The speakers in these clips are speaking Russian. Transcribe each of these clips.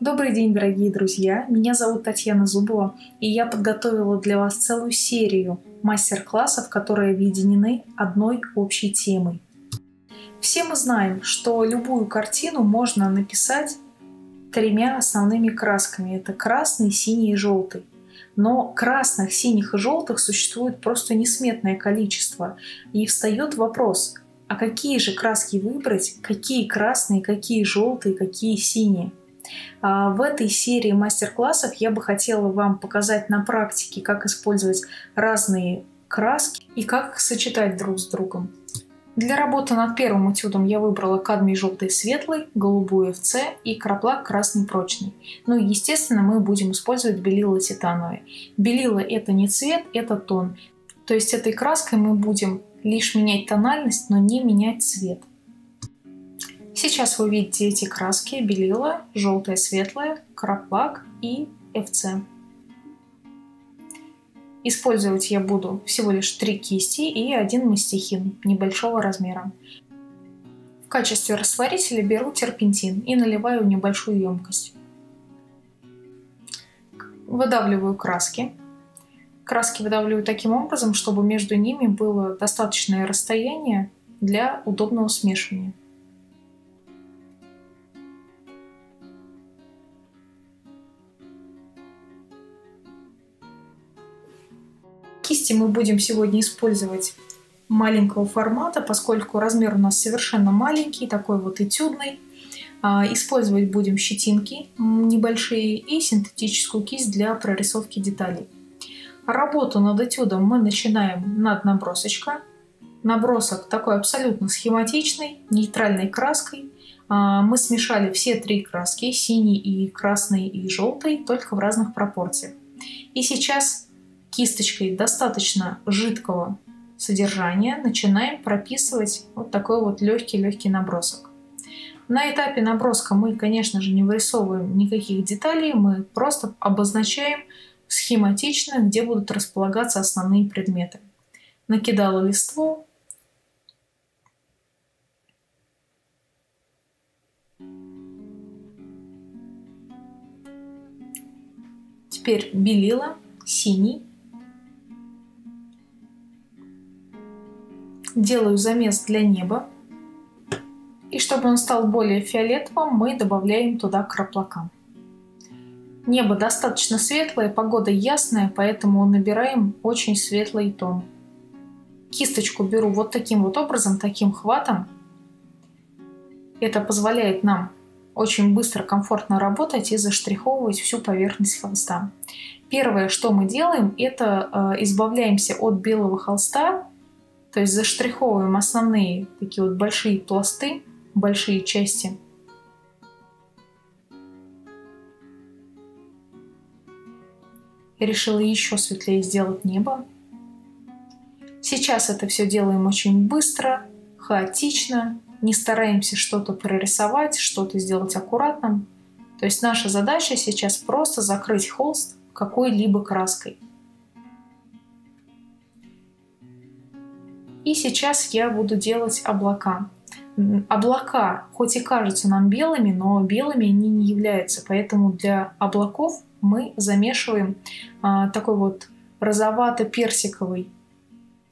Добрый день, дорогие друзья! Меня зовут Татьяна Зубова, и я подготовила для вас целую серию мастер-классов, которые объединены одной общей темой. Все мы знаем, что любую картину можно написать тремя основными красками. Это красный, синий и желтый. Но красных, синих и желтых существует просто несметное количество. И встает вопрос, а какие же краски выбрать, какие красные, какие желтые, какие синие – а, в этой серии мастер-классов я бы хотела вам показать на практике, как использовать разные краски и как их сочетать друг с другом. Для работы над первым этюдом я выбрала кадмий желтый светлый, голубую FC и краплак красный прочный. Ну и естественно мы будем использовать белила титановые. Белила это не цвет, это тон. То есть этой краской мы будем лишь менять тональность, но не менять цвет. Сейчас вы видите эти краски белила, желтое, светлое, краплак и FC. Использовать я буду всего лишь три кисти и один мастихин небольшого размера. В качестве растворителя беру терпентин и наливаю в небольшую емкость. Выдавливаю краски. Краски выдавливаю таким образом, чтобы между ними было достаточное расстояние для удобного смешивания. Кисти мы будем сегодня использовать маленького формата, поскольку размер у нас совершенно маленький, такой вот этюдный. А, использовать будем щетинки небольшие и синтетическую кисть для прорисовки деталей. Работу над этюдом мы начинаем над набросочка. Набросок такой абсолютно схематичный, нейтральной краской. А, мы смешали все три краски, синий и красный и желтый, только в разных пропорциях. И сейчас кисточкой достаточно жидкого содержания начинаем прописывать вот такой вот легкий-легкий набросок. На этапе наброска мы, конечно же, не вырисовываем никаких деталей, мы просто обозначаем схематично, где будут располагаться основные предметы. Накидала листву, Теперь белила, синий, делаю замес для неба. И чтобы он стал более фиолетовым, мы добавляем туда краплака. Небо достаточно светлое, погода ясная, поэтому набираем очень светлый тон. Кисточку беру вот таким вот образом, таким хватом. Это позволяет нам очень быстро, комфортно работать и заштриховывать всю поверхность холста. Первое, что мы делаем, это э, избавляемся от белого холста то есть заштриховываем основные такие вот большие пласты, большие части. Я решила еще светлее сделать небо. Сейчас это все делаем очень быстро, хаотично, не стараемся что-то прорисовать, что-то сделать аккуратным. То есть наша задача сейчас просто закрыть холст какой-либо краской. И сейчас я буду делать облака. Облака, хоть и кажутся нам белыми, но белыми они не являются. Поэтому для облаков мы замешиваем а, такой вот розовато-персиковый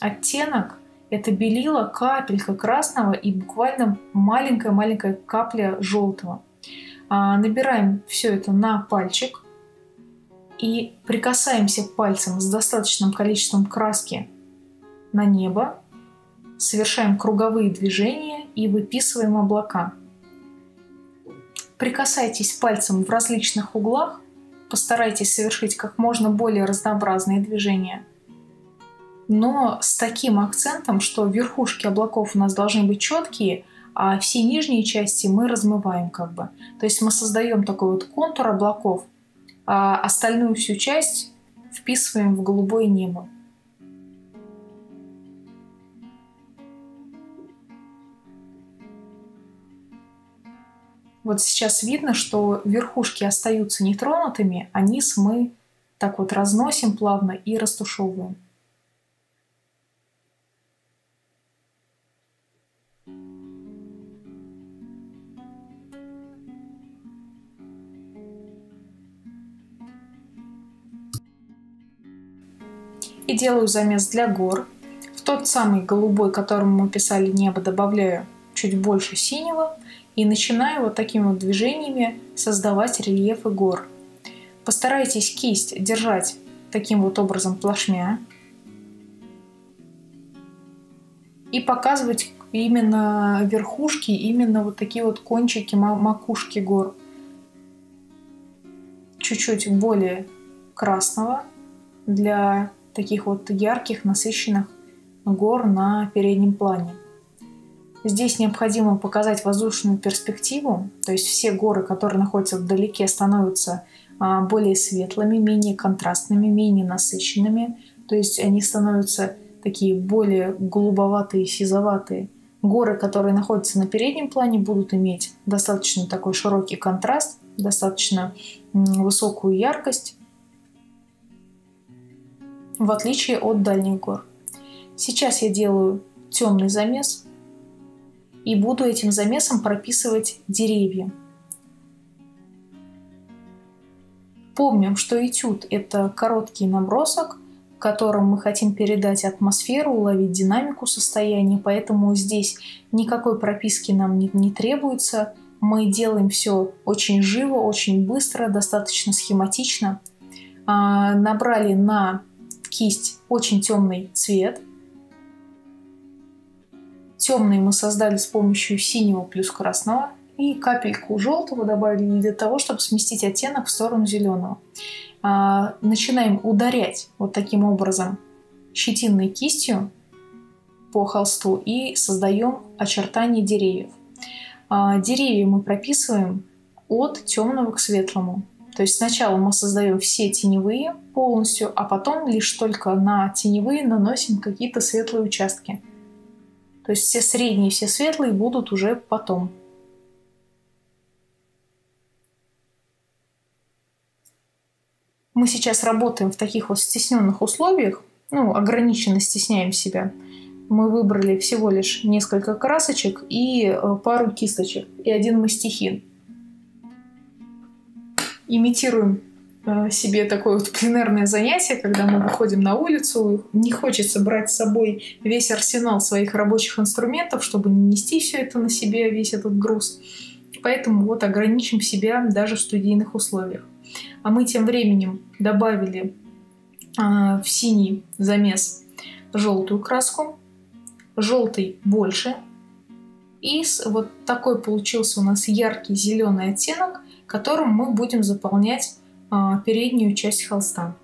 оттенок. Это белила, капелька красного и буквально маленькая-маленькая капля желтого. А, набираем все это на пальчик и прикасаемся пальцем с достаточным количеством краски на небо совершаем круговые движения и выписываем облака. Прикасайтесь пальцем в различных углах, постарайтесь совершить как можно более разнообразные движения. Но с таким акцентом, что верхушки облаков у нас должны быть четкие, а все нижние части мы размываем как бы. То есть мы создаем такой вот контур облаков, а остальную всю часть вписываем в голубое небо. Вот сейчас видно, что верхушки остаются нетронутыми, а низ мы так вот разносим плавно и растушевываем. И делаю замес для гор. В тот самый голубой, которому мы писали небо, добавляю чуть больше синего – и начинаю вот такими вот движениями создавать рельефы гор. Постарайтесь кисть держать таким вот образом плашмя и показывать именно верхушки, именно вот такие вот кончики макушки гор. Чуть-чуть более красного для таких вот ярких, насыщенных гор на переднем плане. Здесь необходимо показать воздушную перспективу, то есть все горы, которые находятся вдалеке, становятся а, более светлыми, менее контрастными, менее насыщенными, то есть они становятся такие более голубоватые, сизоватые. Горы, которые находятся на переднем плане, будут иметь достаточно такой широкий контраст, достаточно высокую яркость, в отличие от дальних гор. Сейчас я делаю темный замес и буду этим замесом прописывать деревья. Помним, что этюд – это короткий набросок, в котором мы хотим передать атмосферу, уловить динамику состояния, поэтому здесь никакой прописки нам не, не требуется. Мы делаем все очень живо, очень быстро, достаточно схематично. А, набрали на кисть очень темный цвет. Темный мы создали с помощью синего плюс красного. И капельку желтого добавили для того, чтобы сместить оттенок в сторону зеленого. А, начинаем ударять вот таким образом щетинной кистью по холсту и создаем очертания деревьев. А, деревья мы прописываем от темного к светлому. То есть сначала мы создаем все теневые полностью, а потом лишь только на теневые наносим какие-то светлые участки. То есть все средние, все светлые будут уже потом. Мы сейчас работаем в таких вот стесненных условиях, ну, ограниченно стесняем себя. Мы выбрали всего лишь несколько красочек и э, пару кисточек и один мастихин имитируем себе такое вот пленерное занятие, когда мы выходим на улицу, не хочется брать с собой весь арсенал своих рабочих инструментов, чтобы не нести все это на себе, весь этот груз. Поэтому вот ограничим себя даже в студийных условиях. А мы тем временем добавили э, в синий замес желтую краску, желтый больше, и вот такой получился у нас яркий зеленый оттенок, которым мы будем заполнять а, переднюю часть холста.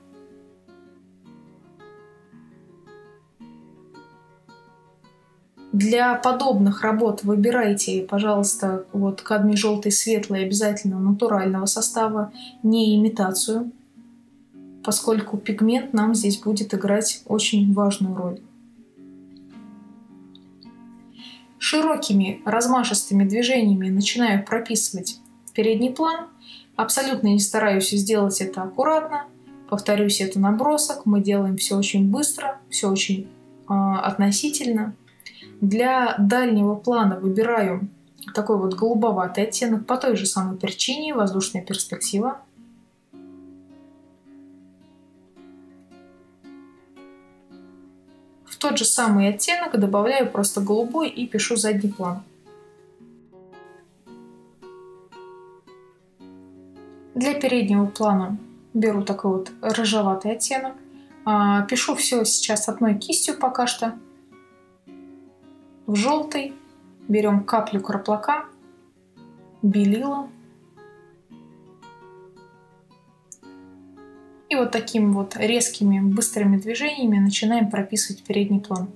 Для подобных работ выбирайте, пожалуйста, вот кадмий желтый светлый обязательно натурального состава, не имитацию, поскольку пигмент нам здесь будет играть очень важную роль. Широкими размашистыми движениями начинаю прописывать передний план. Абсолютно не стараюсь сделать это аккуратно. Повторюсь, это набросок. Мы делаем все очень быстро, все очень э, относительно. Для дальнего плана выбираю такой вот голубоватый оттенок по той же самой причине, воздушная перспектива. В тот же самый оттенок добавляю просто голубой и пишу задний план. Для переднего плана беру такой вот рыжеватый оттенок. А, пишу все сейчас одной кистью пока что. В желтый берем каплю краплака, белила. И вот такими вот резкими, быстрыми движениями начинаем прописывать передний план.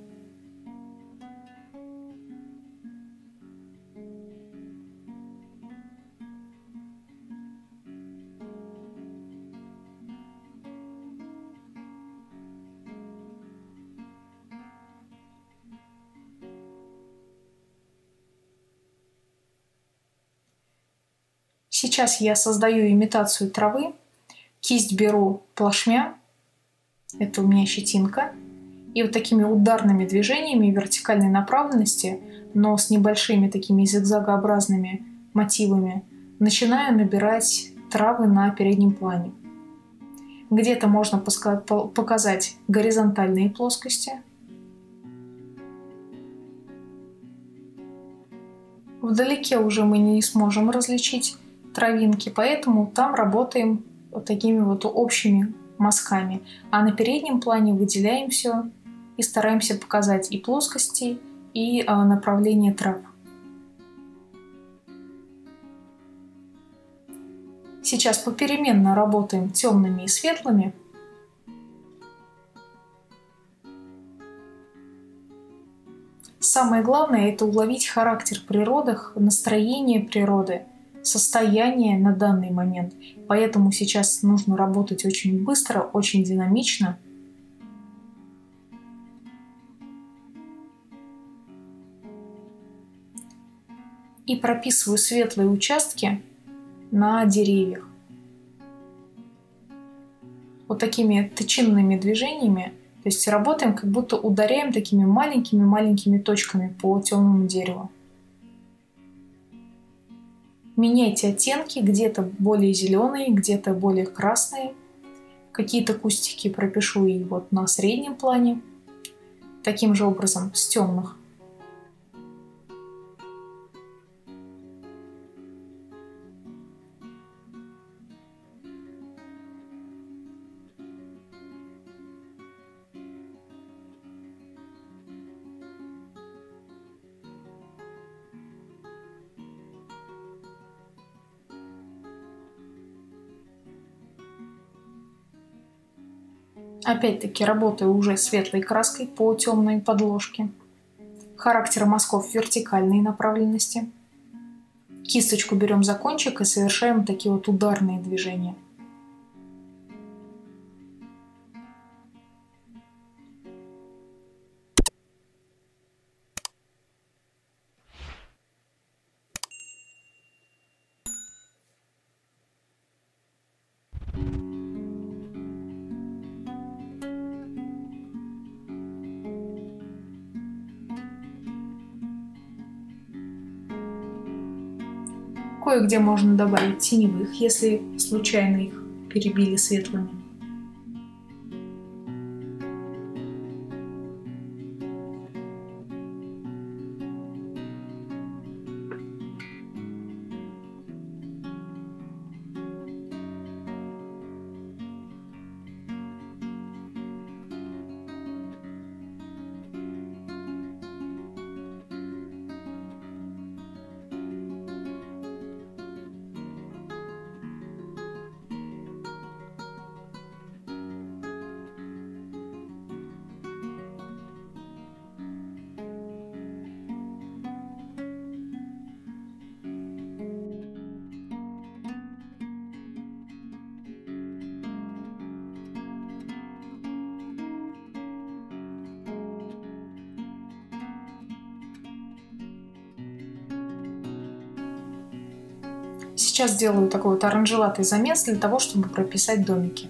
Сейчас я создаю имитацию травы. Кисть беру плашмя. Это у меня щетинка. И вот такими ударными движениями вертикальной направленности, но с небольшими такими зигзагообразными мотивами, начинаю набирать травы на переднем плане. Где-то можно показать горизонтальные плоскости. Вдалеке уже мы не сможем различить травинки, поэтому там работаем вот такими вот общими мазками. А на переднем плане выделяем все и стараемся показать и плоскости, и а, направление трав. Сейчас попеременно работаем темными и светлыми. Самое главное – это уловить характер природы, настроение природы, состояние на данный момент. Поэтому сейчас нужно работать очень быстро, очень динамично. И прописываю светлые участки на деревьях. Вот такими тычинными движениями, то есть работаем, как будто ударяем такими маленькими-маленькими точками по темному дереву. Меняйте оттенки, где-то более зеленые, где-то более красные. Какие-то кустики пропишу и вот на среднем плане. Таким же образом с темных Опять-таки работаю уже светлой краской по темной подложке. Характер мазков вертикальной направленности. Кисточку берем за кончик и совершаем такие вот ударные движения. Кое-где можно добавить теневых, если случайно их перебили светлыми. Сейчас сделаю такой вот оранжеватый замес для того, чтобы прописать домики.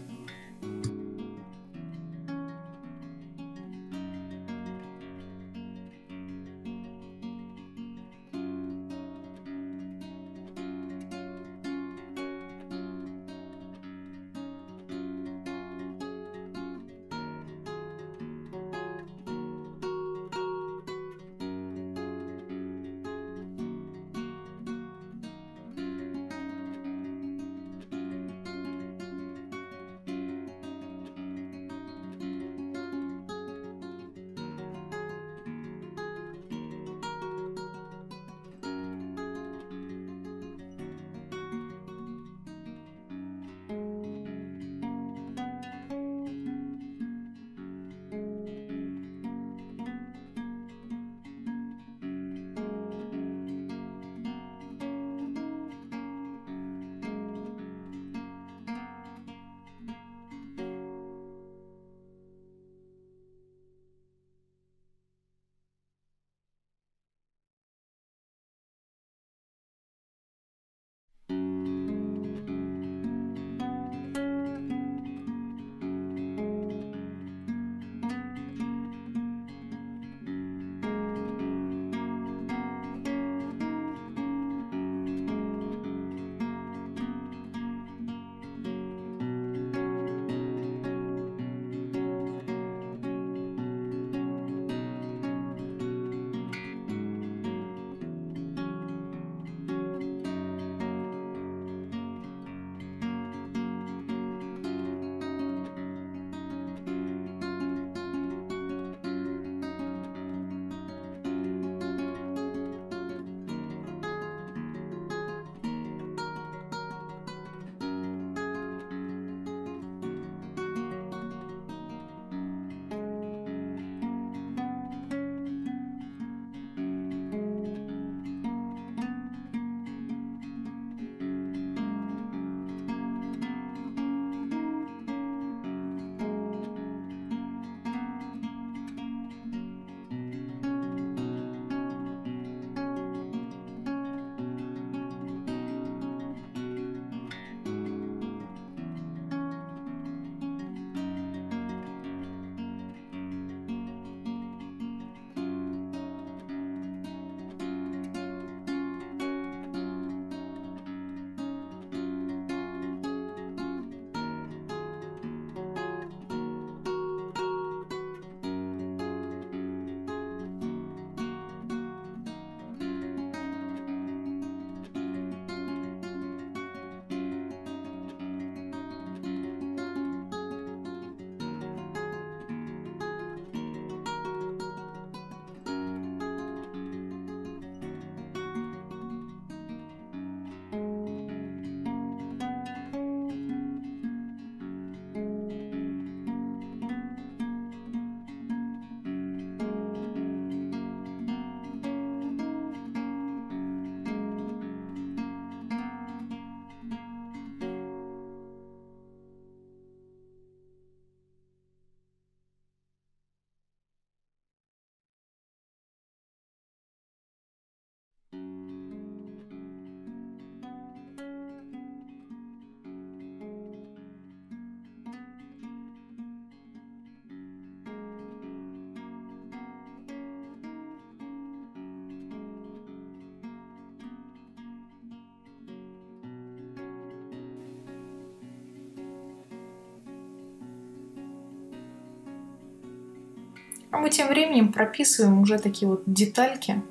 А мы тем временем прописываем уже такие вот детальки.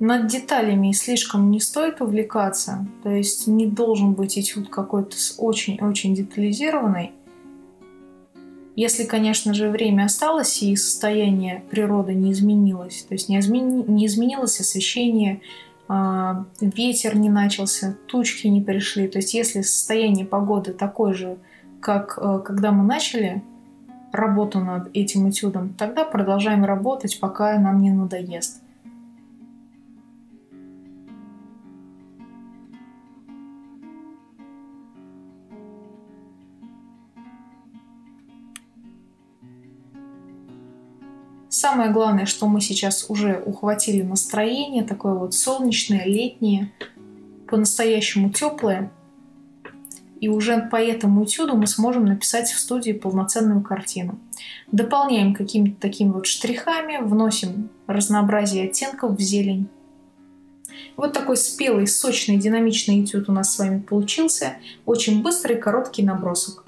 Над деталями слишком не стоит увлекаться, то есть не должен быть этюд какой-то очень-очень детализированный. Если, конечно же, время осталось и состояние природы не изменилось, то есть не, измени, не изменилось освещение, а, ветер не начался, тучки не пришли. То есть если состояние погоды такое же, как э, когда мы начали работу над этим этюдом, тогда продолжаем работать, пока нам не надоест. Самое главное, что мы сейчас уже ухватили настроение, такое вот солнечное, летнее, по-настоящему теплое. И уже по этому этюду мы сможем написать в студии полноценную картину. Дополняем какими-то такими вот штрихами, вносим разнообразие оттенков в зелень. Вот такой спелый, сочный, динамичный этюд у нас с вами получился. Очень быстрый, короткий набросок.